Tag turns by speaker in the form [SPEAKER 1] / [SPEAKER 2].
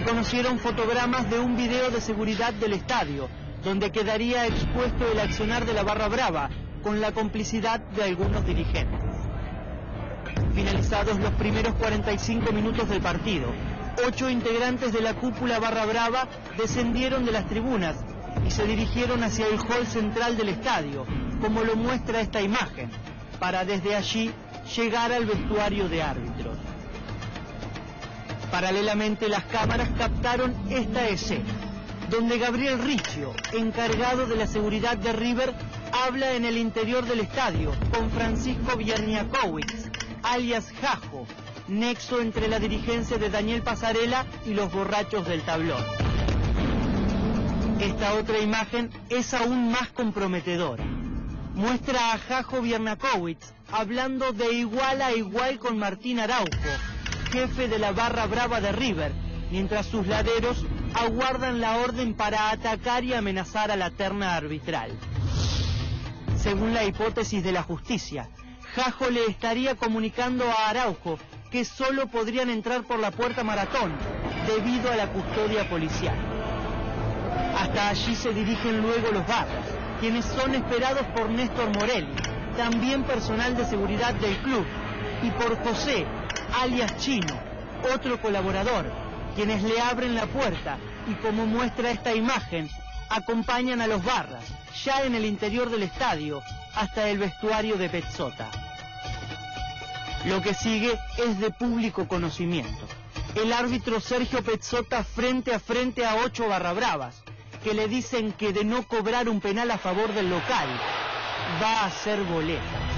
[SPEAKER 1] se conocieron fotogramas de un video de seguridad del estadio, donde quedaría expuesto el accionar de la barra brava, con la complicidad de algunos dirigentes. Finalizados los primeros 45 minutos del partido, ocho integrantes de la cúpula barra brava descendieron de las tribunas y se dirigieron hacia el hall central del estadio, como lo muestra esta imagen, para desde allí llegar al vestuario de árbitros. Paralelamente las cámaras captaron esta escena, donde Gabriel Riccio, encargado de la seguridad de River, habla en el interior del estadio con Francisco Vierniakowicz, alias Jajo, nexo entre la dirigencia de Daniel Pasarela y los borrachos del tablón. Esta otra imagen es aún más comprometedora. Muestra a Jajo Biernakowicz hablando de igual a igual con Martín Araujo, jefe de la barra brava de River, mientras sus laderos aguardan la orden para atacar y amenazar a la terna arbitral. Según la hipótesis de la justicia, Jajo le estaría comunicando a Araujo que solo podrían entrar por la puerta maratón debido a la custodia policial. Hasta allí se dirigen luego los barras, quienes son esperados por Néstor Morelli, también personal de seguridad del club, y por José, alias Chino, otro colaborador, quienes le abren la puerta y como muestra esta imagen, acompañan a los barras, ya en el interior del estadio, hasta el vestuario de Petzota. Lo que sigue es de público conocimiento. El árbitro Sergio Petzota frente a frente a ocho barra bravas, que le dicen que de no cobrar un penal a favor del local, va a ser boleta.